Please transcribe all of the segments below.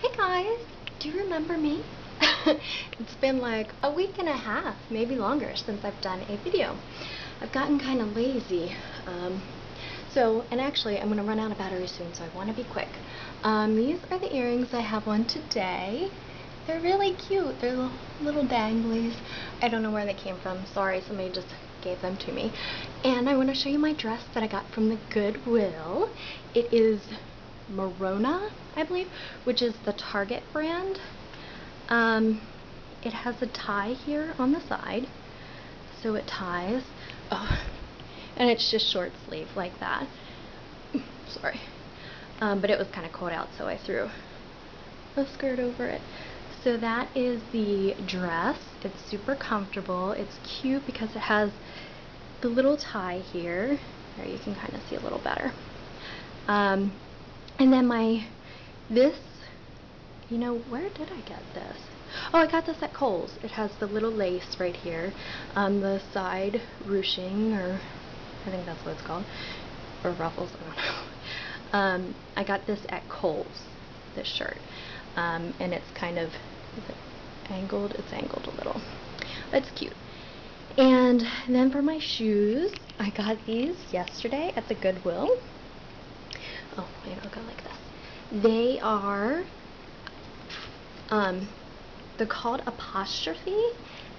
Hey guys, do you remember me? it's been like a week and a half, maybe longer, since I've done a video. I've gotten kind of lazy. Um, so, and actually, I'm going to run out of battery soon, so I want to be quick. Um, these are the earrings I have on today. They're really cute. They're little, little danglies. I don't know where they came from. Sorry, somebody just gave them to me. And I want to show you my dress that I got from the Goodwill. It is Merona, I believe, which is the Target brand. Um, it has a tie here on the side, so it ties. Oh, and it's just short sleeve like that. Sorry. Um, but it was kind of cold out, so I threw a skirt over it. So that is the dress. It's super comfortable. It's cute because it has the little tie here. There you can kind of see a little better. Um, and then my, this, you know, where did I get this? Oh, I got this at Kohl's. It has the little lace right here on the side ruching, or I think that's what it's called, or ruffles, I don't know. Um, I got this at Kohl's, this shirt, um, and it's kind of it angled. It's angled a little. It's cute. And then for my shoes, I got these yesterday at the Goodwill oh I'll go like this. They are um, they're called apostrophe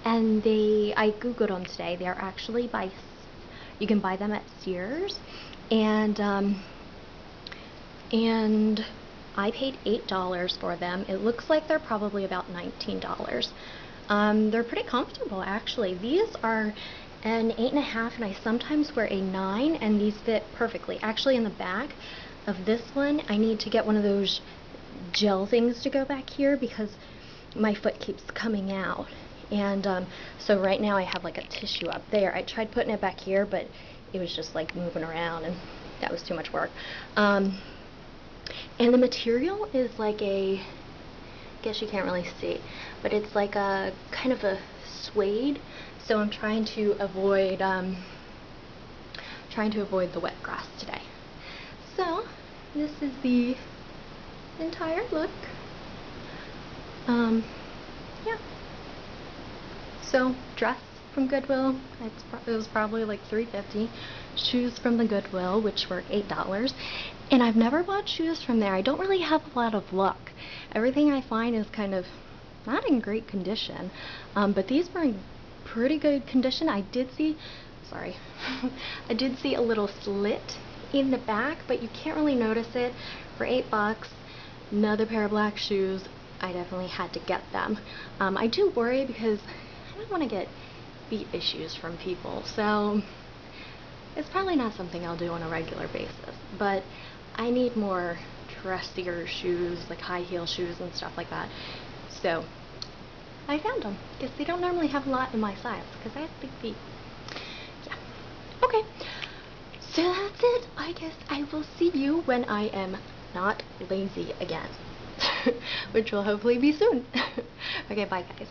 and they I googled them today. They're actually by you can buy them at Sears and um, and I paid eight dollars for them. It looks like they're probably about nineteen dollars. Um, they're pretty comfortable actually. These are an eight and a half and I sometimes wear a nine and these fit perfectly. Actually in the back of this one, I need to get one of those gel things to go back here because my foot keeps coming out. And um, so right now I have like a tissue up there. I tried putting it back here, but it was just like moving around and that was too much work. Um, and the material is like a, I guess you can't really see, but it's like a kind of a suede. So I'm trying to avoid, um, trying to avoid the wet grass today. This is the entire look. Um, yeah. So, dress from Goodwill, it was probably like $3.50. Shoes from the Goodwill, which were $8. And I've never bought shoes from there. I don't really have a lot of luck. Everything I find is kind of not in great condition. Um, but these were in pretty good condition. I did see, sorry, I did see a little slit in the back, but you can't really notice it. For eight bucks, another pair of black shoes, I definitely had to get them. Um, I do worry because I don't want to get feet issues from people, so it's probably not something I'll do on a regular basis, but I need more dressier shoes, like high heel shoes and stuff like that. So, I found them, because they don't normally have a lot in my size, because I have big feet. Yeah. Okay. So that's it. I guess I will see you when I am not lazy again. Which will hopefully be soon. okay, bye guys.